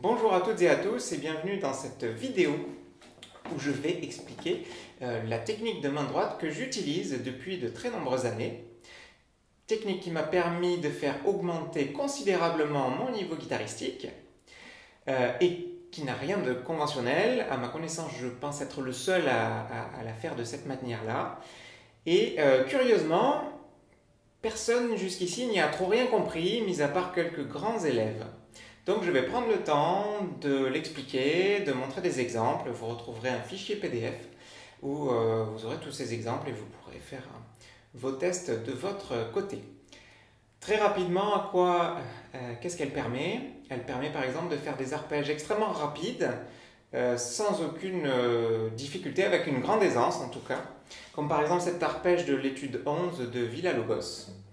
Bonjour à toutes et à tous et bienvenue dans cette vidéo où je vais expliquer euh, la technique de main droite que j'utilise depuis de très nombreuses années. Technique qui m'a permis de faire augmenter considérablement mon niveau guitaristique euh, et qui n'a rien de conventionnel. À ma connaissance, je pense être le seul à, la faire de cette manière-là. Et euh, curieusement, personne jusqu'ici n'y a trop rien compris, mis à part quelques grands élèves. Donc je vais prendre le temps de l'expliquer, de montrer des exemples. Vous retrouverez un fichier PDF où euh, vous aurez tous ces exemples et vous pourrez faire euh, vos tests de votre côté. Très rapidement, à quoi, euh, qu'est-ce qu'elle permet? Elle permet par exemple de faire des arpèges extrêmement rapides, sans aucune difficulté, avec une grande aisance en tout cas, comme par exemple cet arpège de l'étude 11 de Villa-Lobos. Elle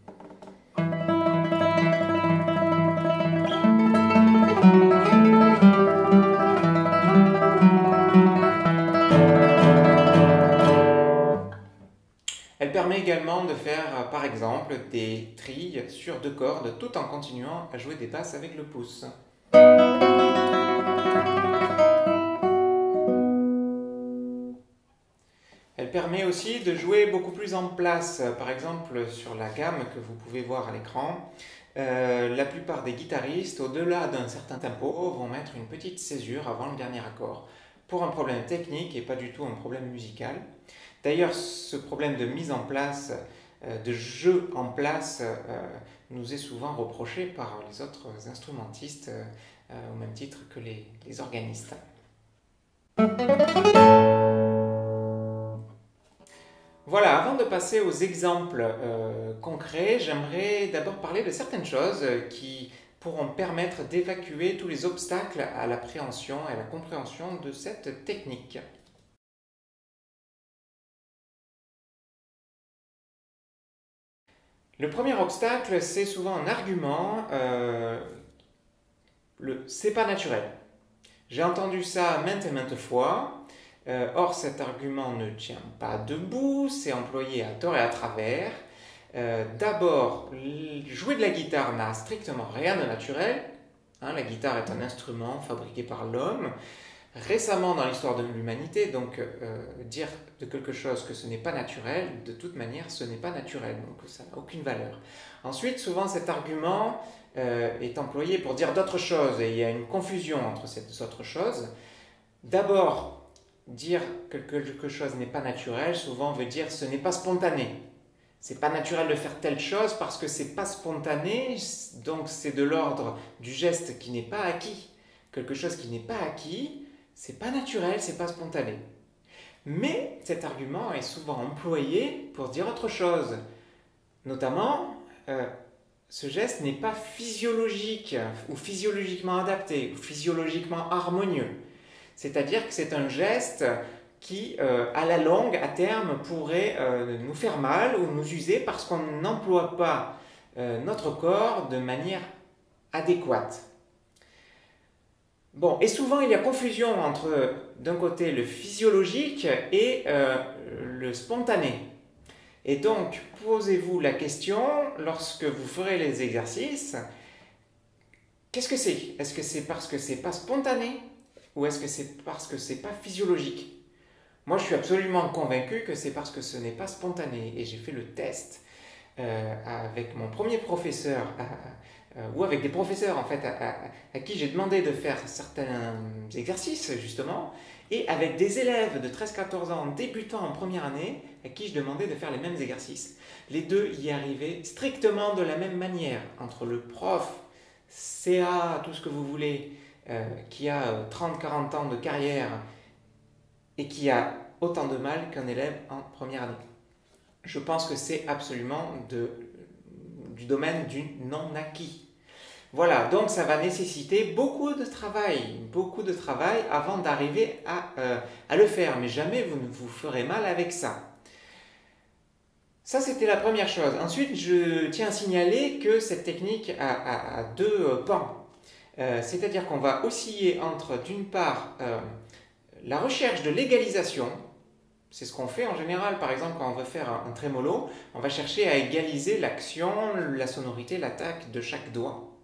de faire, par exemple, des trilles sur deux cordes tout en continuant à jouer des basses avec le pouce. Elle permet aussi de jouer beaucoup plus en place, par exemple sur la gamme que vous pouvez voir à l'écran. Euh, la plupart des guitaristes, au-delà d'un certain tempo, vont mettre une petite césure avant le dernier accord, pour un problème technique et pas du tout un problème musical. D'ailleurs, ce problème de mise en place, euh, de jeu en place, euh, nous est souvent reproché par les autres instrumentistes, euh, au même titre que les, organistes. Voilà, avant de passer aux exemples concrets, j'aimerais d'abord parler de certaines choses qui pourront permettre d'évacuer tous les obstacles à l'appréhension et à la compréhension de cette technique. Le premier obstacle, c'est souvent un argument, euh, c'est pas naturel. J'ai entendu ça maintes et maintes fois. Euh, or, cet argument ne tient pas debout, c'est employé à tort et à travers. Euh, d'abord, jouer de la guitare n'a strictement rien de naturel. Hein, la guitare est un instrument fabriqué par l'homme récemment dans l'histoire de l'humanité, donc euh, dire de quelque chose que ce n'est pas naturel, de toute manière, ce n'est pas naturel, donc ça n'a aucune valeur. Ensuite, souvent cet argument euh, est employé pour dire d'autres choses, et il y a une confusion entre ces autres choses. D'abord, dire que quelque chose n'est pas naturel, souvent veut dire ce n'est pas spontané. C'est pas naturel de faire telle chose parce que c'est pas spontané, donc c'est de l'ordre du geste qui n'est pas acquis. Quelque chose qui n'est pas acquis, c'est pas naturel, c'est pas spontané. Mais cet argument est souvent employé pour dire autre chose. Notamment, euh, ce geste n'est pas physiologique ou physiologiquement adapté ou physiologiquement harmonieux. C'est-à-dire que c'est un geste qui, euh, à la longue, à terme, pourrait euh, nous faire mal ou nous user parce qu'on n'emploie pas notre corps de manière adéquate. Bon, et souvent il y a confusion entre d'un côté le physiologique et euh, le spontané. Et donc, posez-vous la question, lorsque vous ferez les exercices, qu'est-ce que c'est? Est-ce que c'est parce que c'est pas spontané ou est-ce que c'est parce que c'est pas physiologique? Moi, je suis absolument convaincu que c'est parce que ce n'est pas spontané et j'ai fait le test euh, avec mon premier professeur euh, ou avec des professeurs en fait à, qui j'ai demandé de faire certains exercices justement, et avec des élèves de 13-14 ans débutants en première année à qui je demandais de faire les mêmes exercices. Les deux y arrivaient strictement de la même manière, entre le prof, CA, tout ce que vous voulez, euh, qui a 30-40 ans de carrière et qui a autant de mal qu'un élève en première année. Je pense que c'est absolument de, du domaine du non-acquis. Voilà, donc ça va nécessiter beaucoup de travail, beaucoup de travail avant d'arriver euh, à, le faire, mais jamais vous ne vous ferez mal avec ça. Ça, c'était la première chose. Ensuite, je tiens à signaler que cette technique a, deux pans. Euh, c'est-à-dire qu'on va osciller entre, d'une part, euh, la recherche de l'égalisation, c'est ce qu'on fait en général, par exemple, quand on veut faire un, un on va chercher à égaliser l'action, la sonorité, l'attaque de chaque doigt.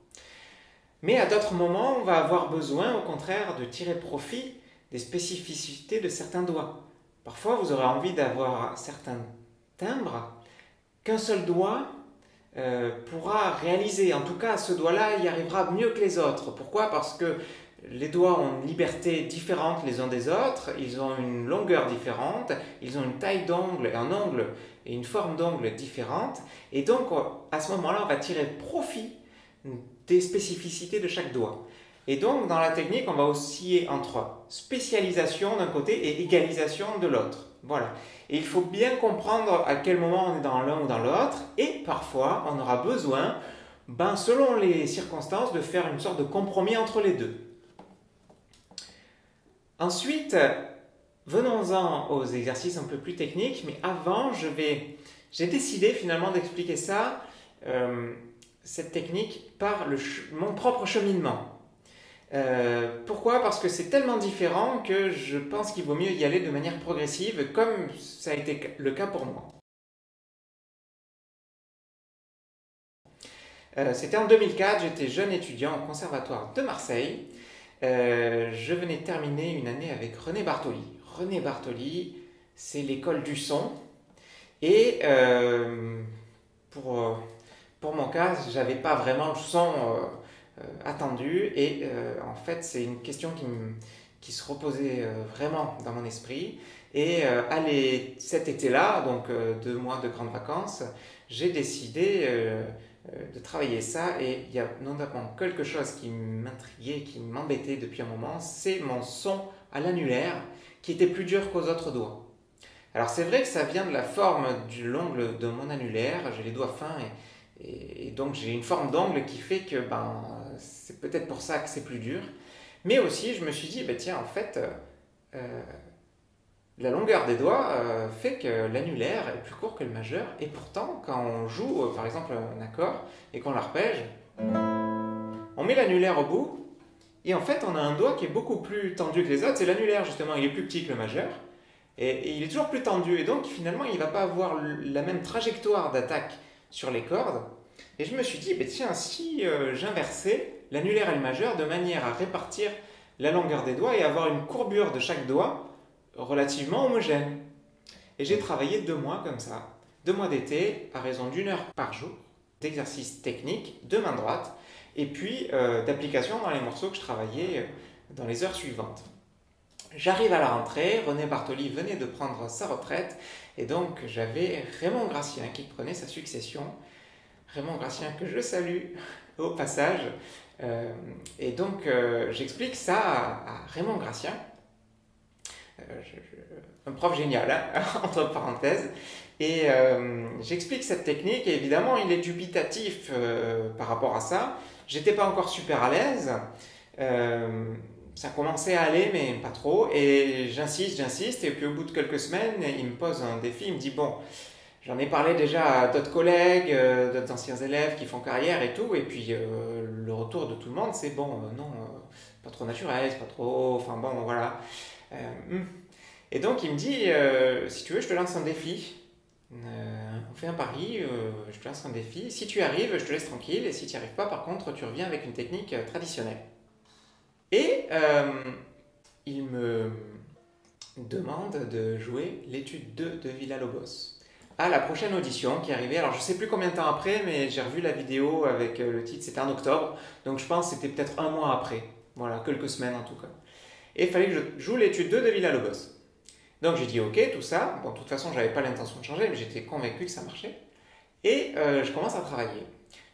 Mais à d'autres moments, on va avoir besoin au contraire de tirer profit des spécificités de certains doigts. Parfois, vous aurez envie d'avoir certains timbres qu'un seul doigt euh, pourra réaliser. En tout cas, ce doigt-là y arrivera mieux que les autres. Pourquoi? Parce que les doigts ont une liberté différente les uns des autres, ils ont une longueur différente, ils ont une taille d'ongle, un ongle et une forme d'ongle différente. Et donc, à ce moment-là, on va tirer profit des spécificités de chaque doigt. Et donc, dans la technique, on va osciller entre spécialisation d'un côté et égalisation de l'autre. Voilà. Et il faut bien comprendre à quel moment on est dans l'un ou dans l'autre. Et parfois, on aura besoin, ben, selon les circonstances, de faire une sorte de compromis entre les deux. Ensuite, venons-en aux exercices un peu plus techniques. Mais avant, je vais, j'ai décidé finalement d'expliquer ça. Euh, cette technique par mon propre cheminement. Euh, pourquoi? Parce que c'est tellement différent que je pense qu'il vaut mieux y aller de manière progressive, comme ça a été le cas pour moi. Euh, c'était en 2004, j'étais jeune étudiant au conservatoire de Marseille. Euh, je venais terminer une année avec René Bartoli. René Bartoli, c'est l'école du son. Et pour pour mon cas, j'avais pas vraiment le son euh, euh, attendu et euh, en fait, c'est une question qui, se reposait vraiment dans mon esprit. Et allez, cet été-là, donc deux mois de grandes vacances, j'ai décidé de travailler ça et il y a notamment quelque chose qui m'intriguait, qui m'embêtait depuis un moment, c'est mon son à l'annulaire qui était plus dur qu'aux autres doigts. Alors c'est vrai que ça vient de la forme du l'ongle de mon annulaire, j'ai les doigts fins et, et, donc j'ai une forme d'angle qui fait que ben, c'est peut-être pour ça que c'est plus dur. Mais aussi, je me suis dit, ben, tiens, en fait, euh, la longueur des doigts euh, fait que l'annulaire est plus court que le majeur. Et pourtant, quand on joue, euh, par exemple, un accord et qu'on l'arpège, on met l'annulaire au bout. Et en fait, on a un doigt qui est beaucoup plus tendu que les autres. C'est l'annulaire, justement, il est plus petit que le majeur. Et, et, il est toujours plus tendu. Et donc, finalement, il ne va pas avoir la même trajectoire d'attaque sur les cordes. Et je me suis dit, bah, tiens, si euh, j'inversais l'annulaire et le majeur de manière à répartir la longueur des doigts et avoir une courbure de chaque doigt relativement homogène. Et j'ai travaillé deux mois comme ça, deux mois d'été, à raison d'une heure par jour, d'exercices techniques de main droite, et puis euh, d'application dans les morceaux que je travaillais euh, dans les heures suivantes. J'arrive à la rentrée, René Bartoli venait de prendre sa retraite, et donc j'avais Raymond Gracien qui prenait sa succession. Raymond Gracien que je salue au passage. Euh, et donc euh, j'explique ça à, Raymond Gracien, euh, un prof génial, hein, entre parenthèses. Et j'explique cette technique, et évidemment il est dubitatif par rapport à ça. J'étais pas encore super à l'aise ça commençait à aller, mais pas trop. Et j'insiste, j'insiste. Et puis au bout de quelques semaines, il me pose un défi. Il me dit Bon, j'en ai parlé déjà à d'autres collègues, euh, d'autres anciens élèves qui font carrière et tout. Et puis euh, le retour de tout le monde, c'est Bon, euh, non, pas trop naturel, c'est pas trop. Enfin bon, voilà. Hmm. Et donc il me dit Si tu veux, je te lance un défi. on fait un pari, je te lance un défi. Si tu arrives, je te laisse tranquille. Et si tu n'y arrives pas, par contre, tu reviens avec une technique traditionnelle. Et euh, il me demande de jouer l'étude 2 de Villa Lobos à la prochaine audition qui est arrivée. Alors je sais plus combien de temps après, mais j'ai revu la vidéo avec euh, le titre, c'était en octobre, donc je pense que c'était peut-être un mois après. Voilà, quelques semaines en tout cas. Et il fallait que je joue l'étude 2 de Villa Lobos. Donc j'ai dit ok, tout ça. Bon, de toute façon, j'avais pas l'intention de changer, mais j'étais convaincu que ça marchait. Et euh, je commence à travailler.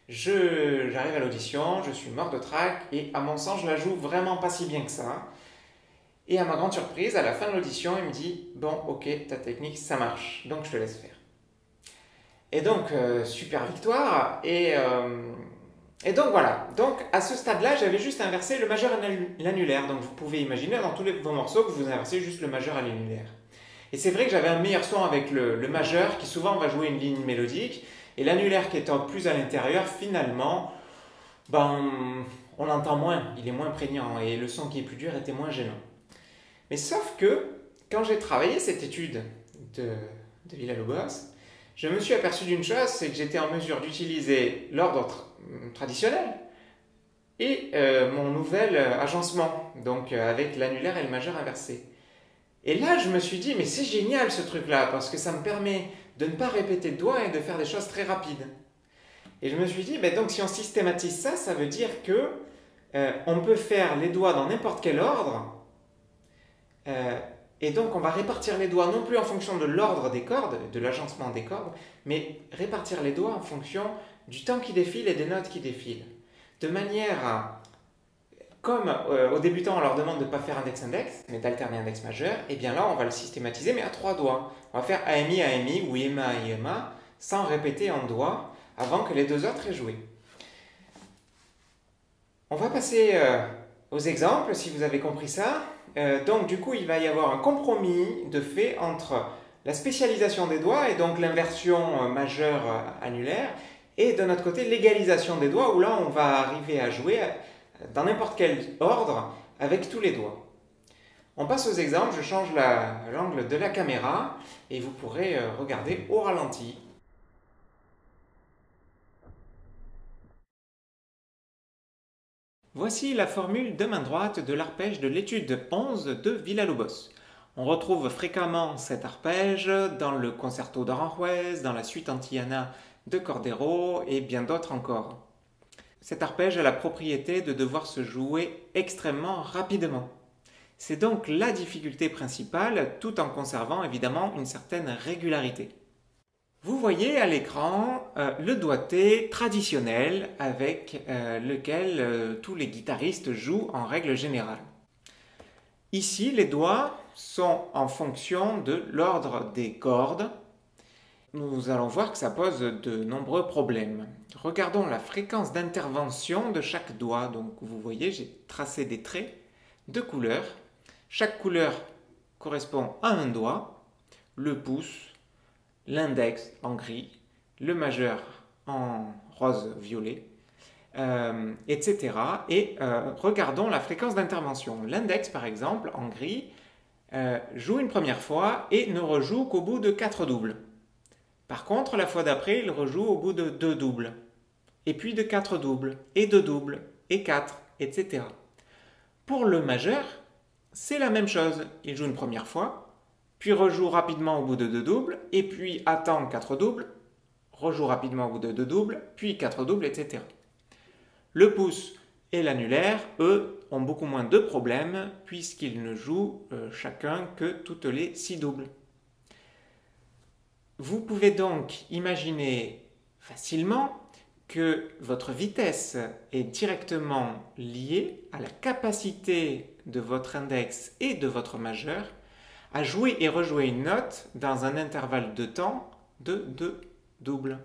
J'arrive à l'audition, je suis mort de trac et à mon sens, je la joue vraiment pas si bien que ça. Et à ma grande surprise, à la fin de l'audition, il me dit Bon, ok, ta technique, ça marche, donc je te laisse faire. Et donc, euh, super victoire. Et, euh, et donc voilà. Donc à ce stade-là, j'avais juste inversé le majeur et l'annulaire. Donc vous pouvez imaginer dans tous vos morceaux que vous inversez juste le majeur à l'annulaire. Et c'est vrai que j'avais un meilleur son avec le, le majeur qui souvent va jouer une ligne mélodique. Et l'annulaire qui étant plus à l'intérieur, finalement, ben, on l'entend moins, il est moins prégnant et le son qui est plus dur était moins gênant. Mais sauf que, quand j'ai travaillé cette étude de, de Villa-Lobos, je me suis aperçu d'une chose, c'est que j'étais en mesure d'utiliser l'ordre traditionnel, et euh, mon nouvel euh, agencement, donc euh, avec l'annulaire et le majeur inversé. Et là, je me suis dit, mais c'est génial ce truc-là, parce que ça me permet de ne pas répéter le doigt et de faire des choses très rapides. Et je me suis dit, ben donc si on systématise ça, ça veut dire que on peut faire les doigts dans n'importe quel ordre. et donc on va répartir les doigts non plus en fonction de l'ordre des cordes, de l'agencement des cordes, mais répartir les doigts en fonction du temps qui défile et des notes qui défilent de manière à, comme euh, aux débutants on leur demande de ne pas faire index-index, mais d'alterner index majeur, et eh bien là on va le systématiser mais à trois doigts. On va faire AMI, AMI ou IMA, IMA sans répéter en doigts avant que les deux autres aient joué. On va passer euh, aux exemples si vous avez compris ça. Euh, donc du coup il va y avoir un compromis de fait entre la spécialisation des doigts et donc l'inversion majeure annulaire et de notre côté, l'égalisation des doigts, où là, on va arriver à jouer dans n'importe quel ordre avec tous les doigts. On passe aux exemples, je change l'angle de la caméra et vous pourrez euh, regarder au ralenti. Voici la formule de main droite de l'arpège de l'étude 11 de Villa-Lobos. On retrouve fréquemment cet arpège dans le concerto d'Aranjuez, dans la suite Antillana de Cordero et bien d'autres encore. Cet arpège a la propriété de devoir se jouer extrêmement rapidement. C'est donc la difficulté principale tout en conservant évidemment une certaine régularité. Vous voyez à l'écran euh, le doigté traditionnel avec euh, lequel euh, tous les guitaristes jouent en règle générale. Ici, les doigts sont en fonction de l'ordre des cordes nous allons voir que ça pose de nombreux problèmes. Regardons la fréquence d'intervention de chaque doigt. Donc vous voyez, j'ai tracé des traits de couleurs. Chaque couleur correspond à un doigt, le pouce, l'index en gris, le majeur en rose-violet, euh, etc. Et euh, regardons la fréquence d'intervention. L'index, par exemple, en gris, euh, joue une première fois et ne rejoue qu'au bout de quatre doubles. Par contre, la fois d'après, il rejoue au bout de deux doubles, et puis de quatre doubles, et deux doubles, et quatre, etc. Pour le majeur, c'est la même chose. Il joue une première fois, puis rejoue rapidement au bout de deux doubles, et puis attend quatre doubles, rejoue rapidement au bout de deux doubles, puis quatre doubles, etc. Le pouce et l'annulaire, eux, ont beaucoup moins de problèmes puisqu'ils ne jouent euh, chacun que toutes les six doubles. Vous pouvez donc imaginer facilement que votre vitesse est directement liée à la capacité de votre index et de votre majeur à jouer et rejouer une note dans un intervalle de temps de deux doubles.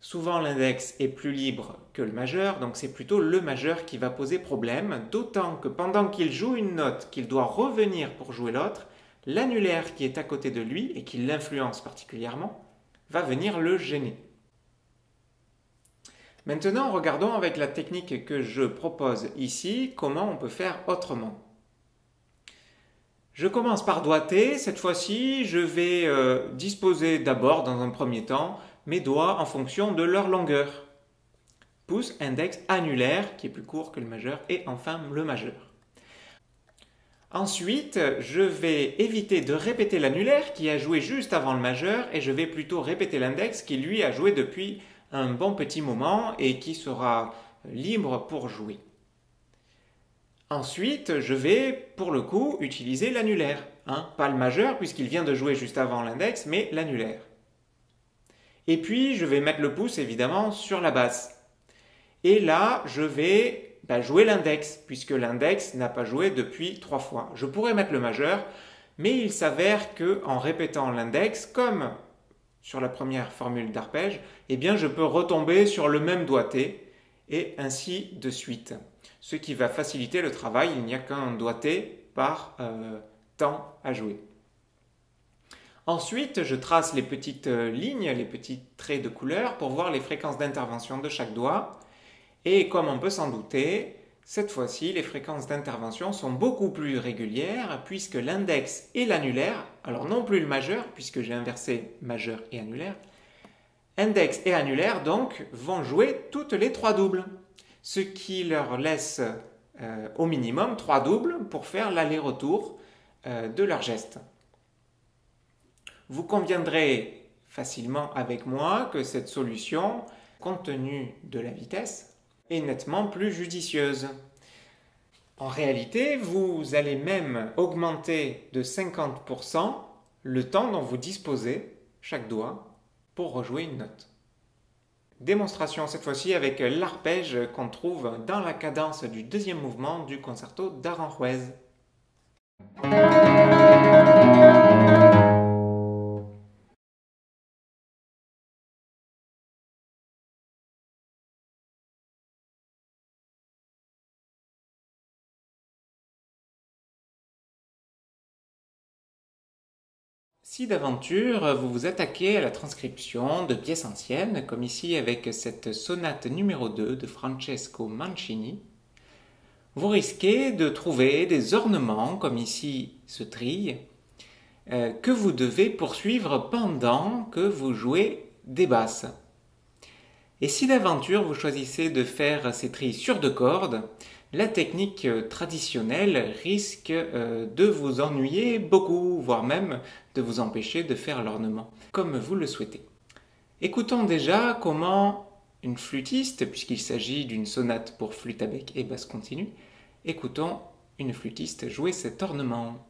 Souvent l'index est plus libre que le majeur, donc c'est plutôt le majeur qui va poser problème, d'autant que pendant qu'il joue une note qu'il doit revenir pour jouer l'autre, l'annulaire qui est à côté de lui et qui l'influence particulièrement va venir le gêner. Maintenant, regardons avec la technique que je propose ici comment on peut faire autrement. Je commence par doigter. Cette fois-ci, je vais euh, disposer d'abord, dans un premier temps, mes doigts en fonction de leur longueur. Pouce, index, annulaire, qui est plus court que le majeur, et enfin le majeur. Ensuite, je vais éviter de répéter l'annulaire qui a joué juste avant le majeur et je vais plutôt répéter l'index qui lui a joué depuis un bon petit moment et qui sera libre pour jouer. Ensuite, je vais pour le coup utiliser l'annulaire, hein, pas le majeur puisqu'il vient de jouer juste avant l'index, mais l'annulaire. Et puis, je vais mettre le pouce évidemment sur la basse. Et là, je vais jouer l'index, puisque l'index n'a pas joué depuis trois fois. Je pourrais mettre le majeur, mais il s'avère que en répétant l'index, comme sur la première formule d'arpège, eh bien je peux retomber sur le même doigté et ainsi de suite. Ce qui va faciliter le travail, il n'y a qu'un doigté par euh, temps à jouer. Ensuite, je trace les petites euh, lignes, les petits traits de couleur pour voir les fréquences d'intervention de chaque doigt. Et comme on peut s'en douter, cette fois-ci, les fréquences d'intervention sont beaucoup plus régulières puisque l'index et l'annulaire, alors non plus le majeur puisque j'ai inversé majeur et annulaire, index et annulaire donc vont jouer toutes les trois doubles. ce qui leur laisse euh, au minimum trois doubles pour faire l'aller-retour euh, de leur geste. Vous conviendrez facilement avec moi que cette solution, compte tenu de la vitesse, nettement plus judicieuse. En réalité, vous allez même augmenter de 50% le temps dont vous disposez, chaque doigt, pour rejouer une note. Démonstration cette fois-ci avec l'arpège qu'on trouve dans la cadence du deuxième mouvement du concerto d'Aranjuez. Si d'aventure vous vous attaquez à la transcription de pièces anciennes, comme ici avec cette sonate numéro 2 de Francesco Mancini, vous risquez de trouver des ornements, comme ici ce trille, euh, que vous devez poursuivre pendant que vous jouez des basses. Et si d'aventure vous choisissez de faire ces trilles sur deux cordes, la technique traditionnelle risque euh, de vous ennuyer beaucoup, voire même de vous empêcher de faire l'ornement comme vous le souhaitez. Écoutons déjà comment une flûtiste, puisqu'il s'agit d'une sonate pour flûte à bec et basse continue, écoutons une flûtiste jouer cet ornement.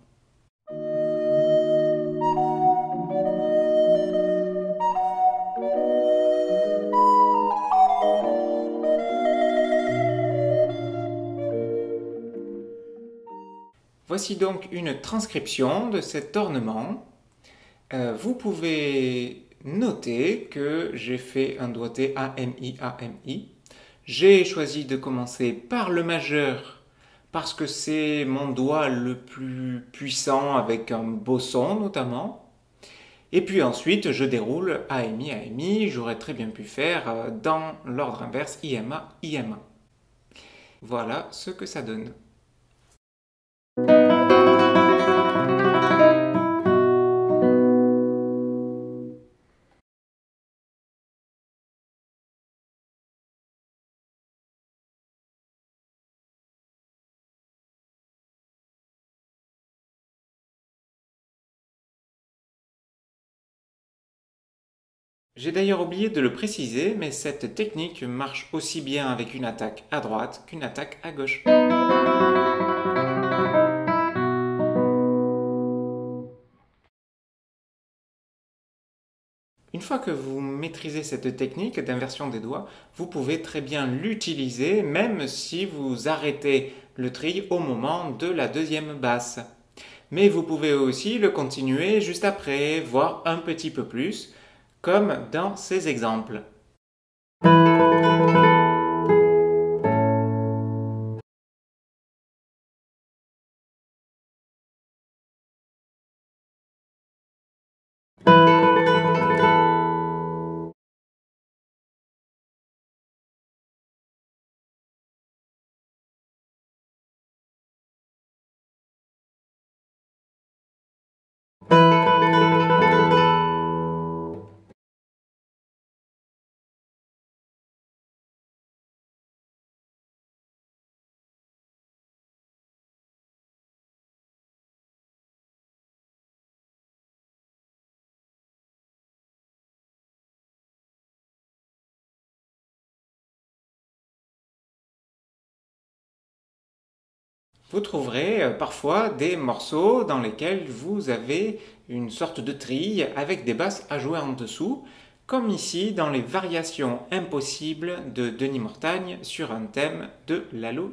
Voici donc une transcription de cet ornement. Euh, vous pouvez noter que j'ai fait un doigté AMI AMI. J'ai choisi de commencer par le majeur parce que c'est mon doigt le plus puissant avec un beau son notamment. Et puis ensuite, je déroule AMI AMI. J'aurais très bien pu faire euh, dans l'ordre inverse IMA IMA. Voilà ce que ça donne. J'ai d'ailleurs oublié de le préciser, mais cette technique marche aussi bien avec une attaque à droite qu'une attaque à gauche. Une fois que vous maîtrisez cette technique d'inversion des doigts, vous pouvez très bien l'utiliser même si vous arrêtez le tri au moment de la deuxième basse. Mais vous pouvez aussi le continuer juste après, voire un petit peu plus, comme dans ces exemples. Vous trouverez euh, parfois des morceaux dans lesquels vous avez une sorte de trille avec des basses à jouer en dessous, comme ici dans les variations impossibles de Denis Mortagne sur un thème de Lalo.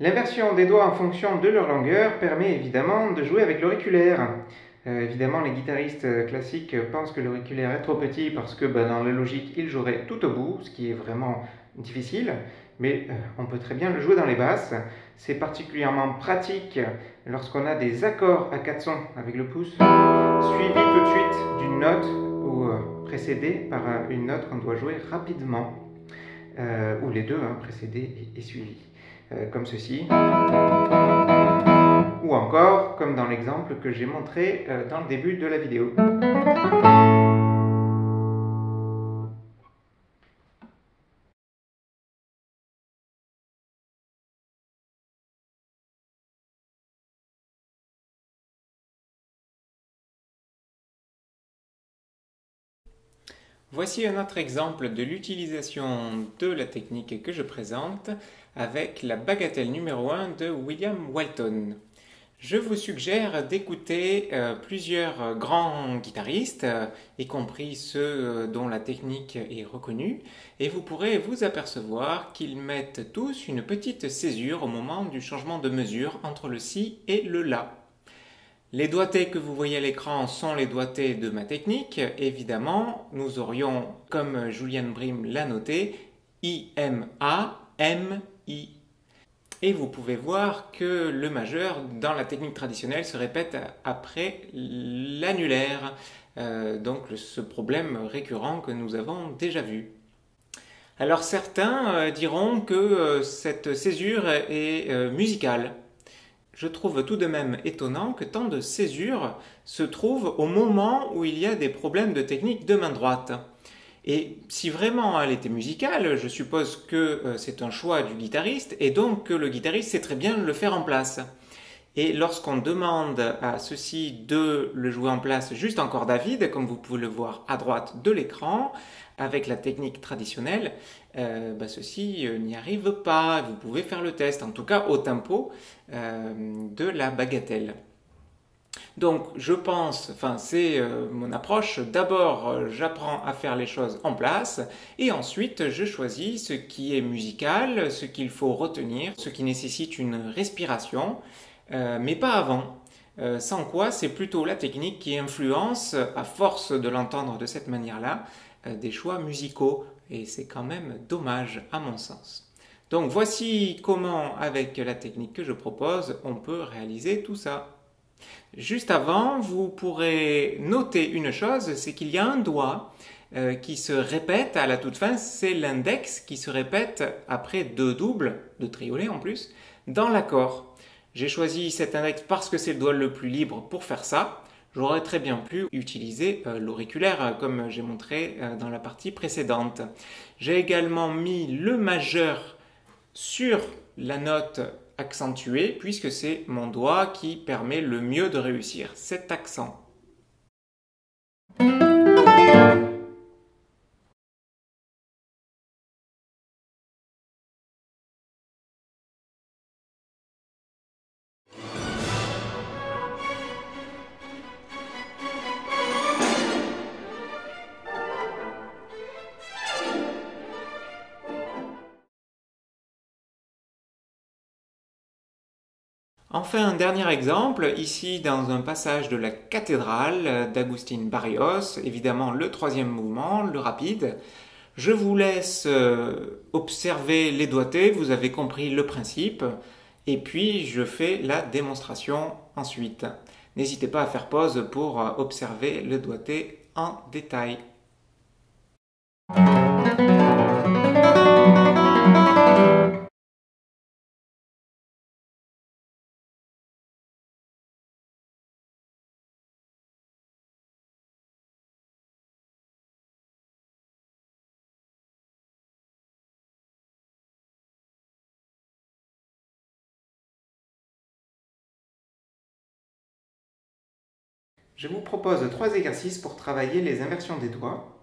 L'inversion des doigts en fonction de leur longueur permet évidemment de jouer avec l'auriculaire. Euh, évidemment, les guitaristes classiques pensent que l'auriculaire est trop petit parce que ben, dans la logique, ils joueraient tout au bout, ce qui est vraiment difficile, mais euh, on peut très bien le jouer dans les basses. C'est particulièrement pratique lorsqu'on a des accords à quatre sons avec le pouce, suivi tout de suite d'une note ou euh, précédé par une note qu'on doit jouer rapidement, ou les deux, hein, précédé et, et suivi, comme ceci ou encore comme dans l'exemple que j'ai montré euh, dans le début de la vidéo. Voici un autre exemple de l'utilisation de la technique que je présente avec la bagatelle numéro 1 de William Walton. Je vous suggère d'écouter euh, plusieurs grands guitaristes, euh, y compris ceux euh, dont la technique est reconnue, et vous pourrez vous apercevoir qu'ils mettent tous une petite césure au moment du changement de mesure entre le Si et le La. Les doigtés que vous voyez à l'écran sont les doigtés de ma technique. Évidemment, nous aurions, comme Julian Brim l'a noté, I-M-A, Et vous pouvez voir que le majeur, dans la technique traditionnelle, se répète après l'annulaire. Euh, donc ce problème récurrent que nous avons déjà vu. Alors certains euh, diront que euh, cette césure est musicale. Je trouve tout de même étonnant que tant de césures se trouvent au moment où il y a des problèmes de technique de main droite. Et si vraiment elle était musicale, je suppose que euh, c'est un choix du guitariste et donc que le guitariste sait très bien le faire en place. Et lorsqu'on demande à ceci de le jouer en place juste encore David, comme vous pouvez le voir à droite de l'écran, avec la technique traditionnelle, euh, bah, ceci euh, n'y arrive pas. Vous pouvez faire le test, en tout cas au tempo de la bagatelle. Donc je pense, enfin c'est euh, mon approche, d'abord euh, j'apprends à faire les choses en place et ensuite je choisis ce qui est musical, ce qu'il faut retenir, ce qui nécessite une respiration, euh, mais pas avant. sans quoi c'est plutôt la technique qui influence, à force de l'entendre de cette manière-là, des choix musicaux et c'est quand même dommage à mon sens. Donc voici comment avec la technique que je propose on peut réaliser tout ça. Juste avant, vous pourrez noter une chose, c'est qu'il y a un doigt euh, qui se répète à la toute fin, c'est l'index qui se répète après deux doubles, de triolet en plus, dans l'accord. J'ai choisi cet index parce que c'est le doigt le plus libre pour faire ça. J'aurais très bien pu utiliser euh, l'auriculaire euh, comme j'ai montré dans la partie précédente. J'ai également mis le majeur sur la note accentué puisque c'est mon doigt qui permet le mieux de réussir cet accent. Enfin, un dernier exemple, ici dans un passage de la cathédrale d'Agustin Barrios, évidemment le troisième mouvement, le rapide. Je vous laisse euh, observer les doigtés, vous avez compris le principe, et puis je fais la démonstration ensuite. N'hésitez pas à faire pause pour observer le doigté en détail. Je vous propose trois exercices pour travailler les inversions des doigts,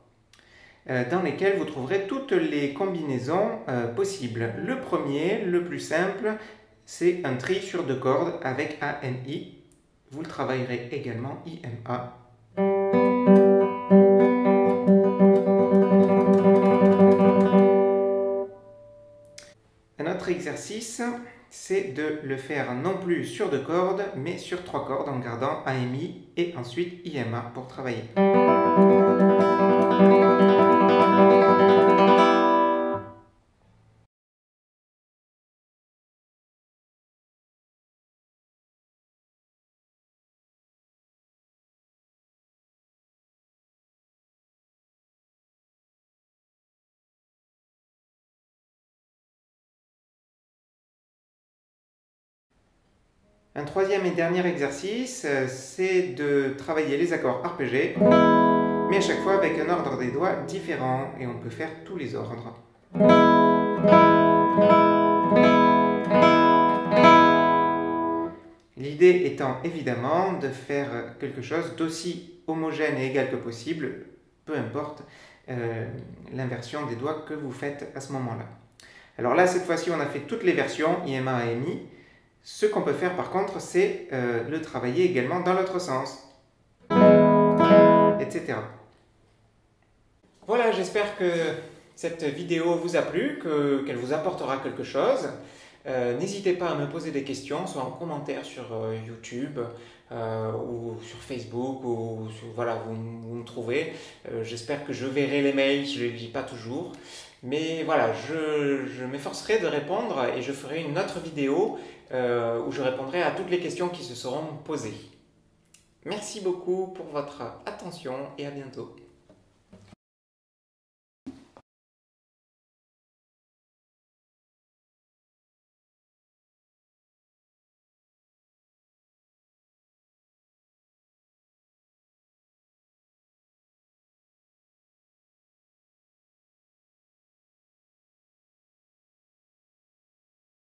euh, dans lesquels vous trouverez toutes les combinaisons euh, possibles. Le premier, le plus simple, c'est un tri sur deux cordes avec ANI. Vous le travaillerez également IMA. Un autre exercice c'est de le faire non plus sur deux cordes, mais sur trois cordes en gardant AMI et ensuite IMA pour travailler. Un troisième et dernier exercice, euh, c'est de travailler les accords arpégés, mais à chaque fois avec un ordre des doigts différent, et on peut faire tous les ordres. L'idée étant évidemment de faire quelque chose d'aussi homogène et égal que possible, peu importe euh, l'inversion des doigts que vous faites à ce moment-là. Alors là, cette fois-ci, on a fait toutes les versions, IMA et MI, ce qu'on peut faire par contre, c'est euh, le travailler également dans l'autre sens, etc. Voilà, j'espère que cette vidéo vous a plu, qu'elle vous apportera quelque chose. Euh, n'hésitez pas à me poser des questions, soit en commentaire sur euh, YouTube ou sur Facebook, ou voilà, vous, me trouvez. J'espère que je verrai les mails, je ne les lis pas toujours. Mais voilà, je, m'efforcerai de répondre et je ferai une autre vidéo euh, où je répondrai à toutes les questions qui se seront posées. Merci beaucoup pour votre attention et à bientôt.